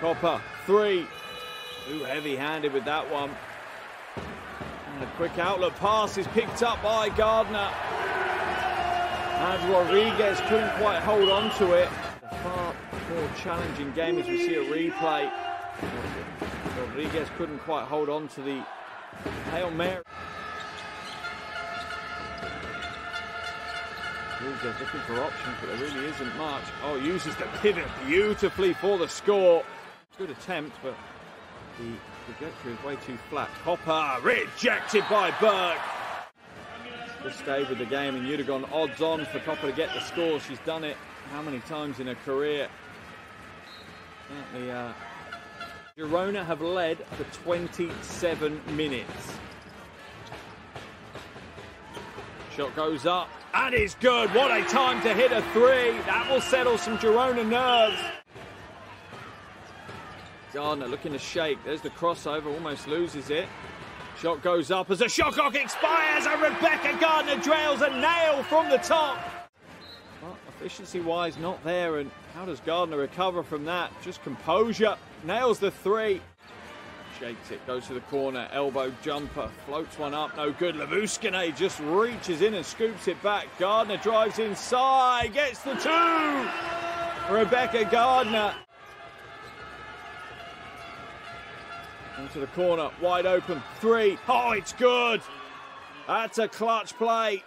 Copper, three. Too heavy-handed with that one. And a quick outlet pass is picked up by Gardner. And Rodriguez couldn't quite hold on to it. A far more challenging game as we see a replay. Rodriguez couldn't quite hold on to the Hail Mary. Rodriguez looking for options, but there really isn't much. Oh, uses the pivot beautifully for the score. Good attempt, but the trajectory is way too flat. Hopper rejected by Burke. Just stayed with the game, and you'd have gone odds on for Copper to get the score. She's done it how many times in her career? Certainly, uh, Girona have led for 27 minutes. Shot goes up, and it's good. What a time to hit a three. That will settle some Girona nerves. Gardner looking to shake. There's the crossover, almost loses it. Shot goes up as a shot clock expires, and Rebekah Gardner drails a nail from the top. Well, efficiency wise, not there. And how does Gardner recover from that? Just composure. Nails the three. Shakes it, goes to the corner, elbow jumper, floats one up, no good. Labuckiene just reaches in and scoops it back. Gardner drives inside, gets the two. Rebekah Gardner into the corner, wide open, three. Oh, it's good. That's a clutch play.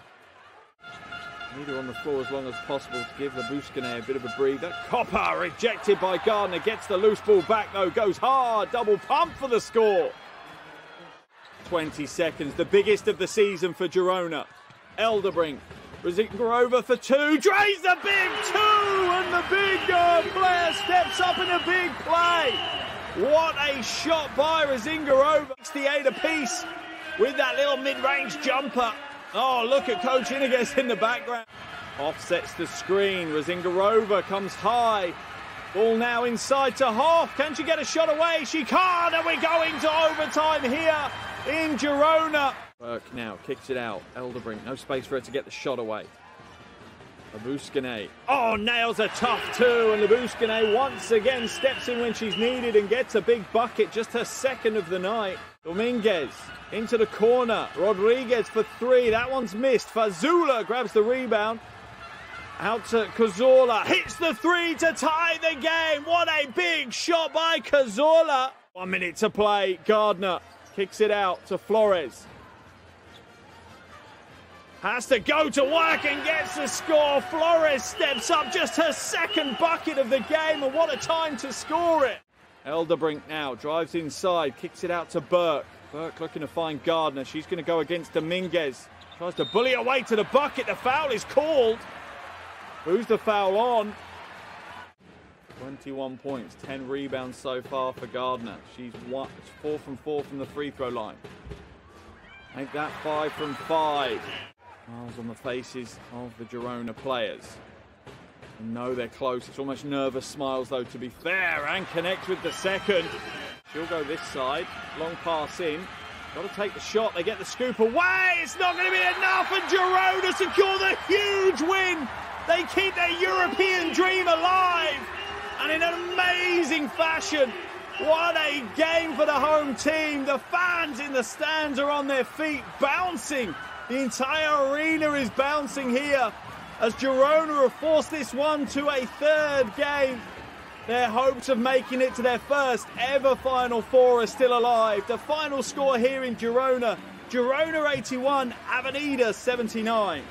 Need her on the floor as long as possible to give Labuckiene a bit of a breather. Copper rejected by Gardner. Gets the loose ball back though. Goes hard. Double pump for the score. 20 seconds. The biggest of the season for Girona. Eldebrink. Over for two. Drains the big two. And the big uh, player steps up in a big play. What a shot by Razinga over. 68 apiece with that little mid-range jumper. Oh, look at Coach Iniguez in the background. Offsets the screen. Razingarova comes high. Ball now inside to Hof. Can she get a shot away? She can't, and we're going to overtime here in Girona. Burke now kicks it out. Eldebrink, no space for her to get the shot away. Labuckiene. Oh, nails a tough two, and Labuckiene once again steps in when she's needed and gets a big bucket, just her second of the night. Dominguez into the corner. Rodriguez for three. That one's missed. Fazula grabs the rebound. Out to Cazorla. Hits the three to tie the game. What a big shot by Cazorla. One minute to play. Gardner kicks it out to Flores. Has to go to work and gets the score. Flores steps up, just her second bucket of the game, and what a time to score it. Eldebrink now drives inside, kicks it out to Burke. Burke looking to find Gardner. She's going to go against Dominguez. Tries to bully her way to the bucket. The foul is called. Who's the foul on? 21 points, 10 rebounds so far for Gardner. She's one, four from four from the free throw line. Make that five from five. Smiles on the faces of the Girona players. Know they're close. It's almost nervous smiles, though, to be fair, and connects with the second. She'll go this side. Long pass in. Got to take the shot. They get the scoop away. It's not going to be enough. And Girona secure the huge win. They keep their European dream alive. And in an amazing fashion. What a game for the home team. The fans in the stands are on their feet, bouncing. The entire arena is bouncing here as Girona have forced this one to a third game. Their hopes of making it to their first ever Final Four are still alive. The final score here in Girona Girona 81, Avenida 79.